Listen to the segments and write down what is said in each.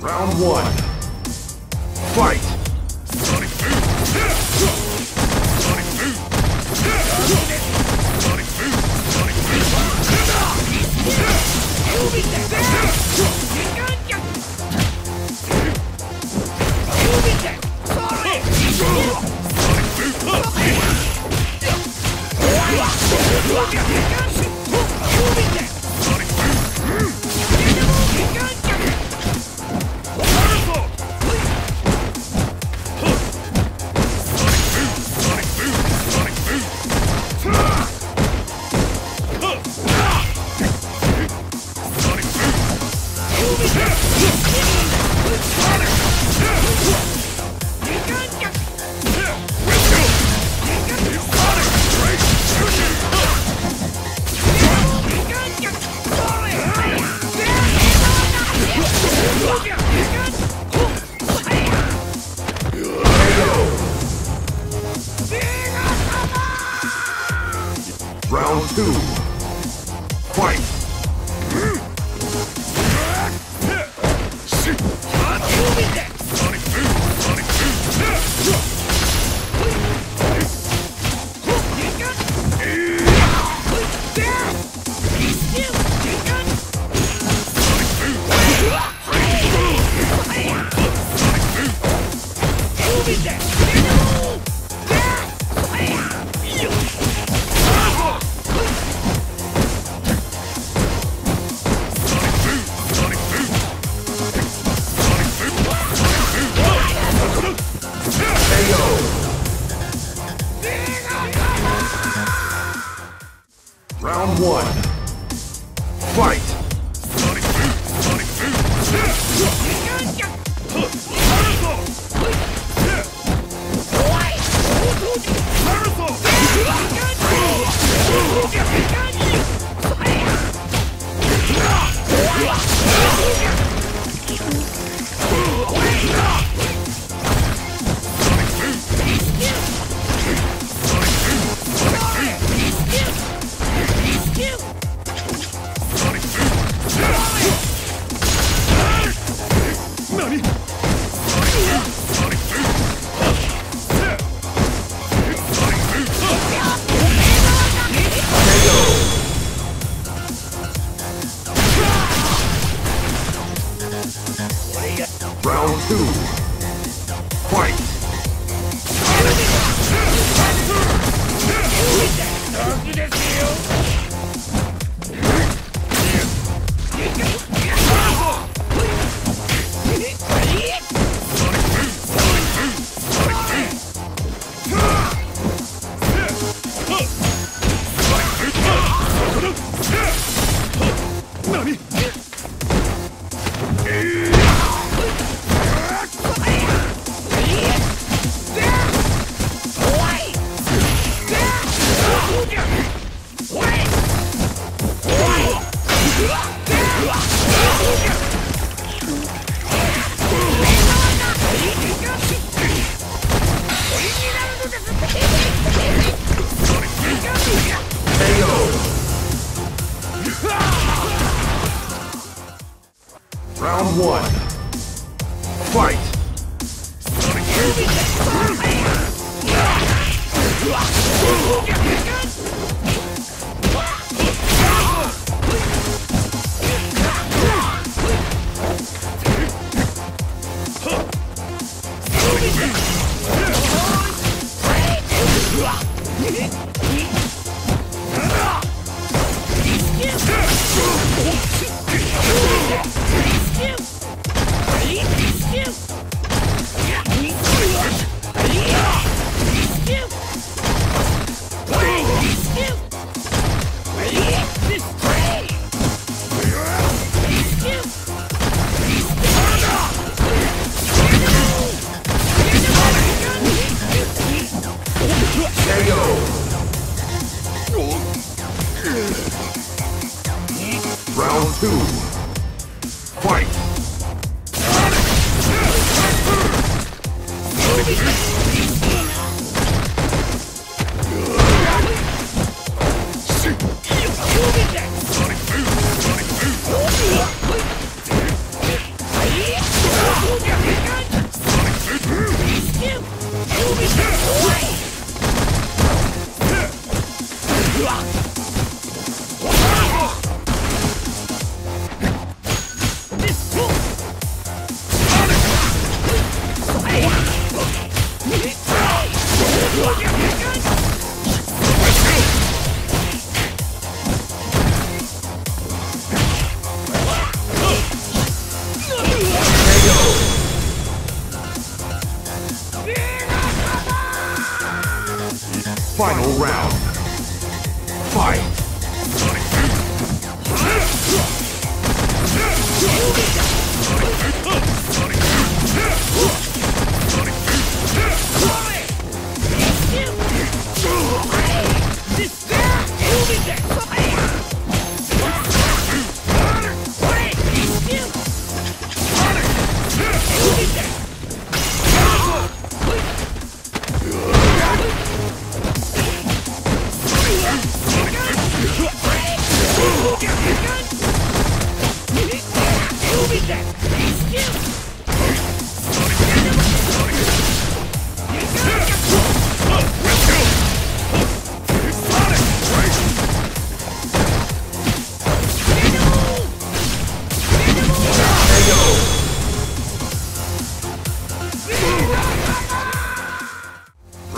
Round one. Fight! Sonic! Sonic! Sonic! Sonic Sonic Round two. Fight! Sonic Round one. Fight! Two.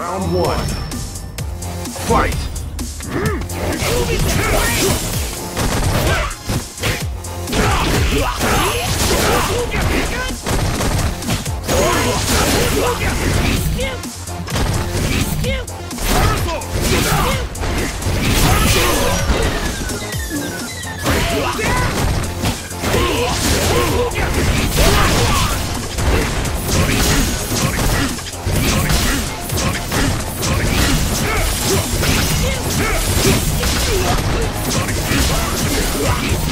Round one. Fight!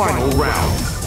Final round.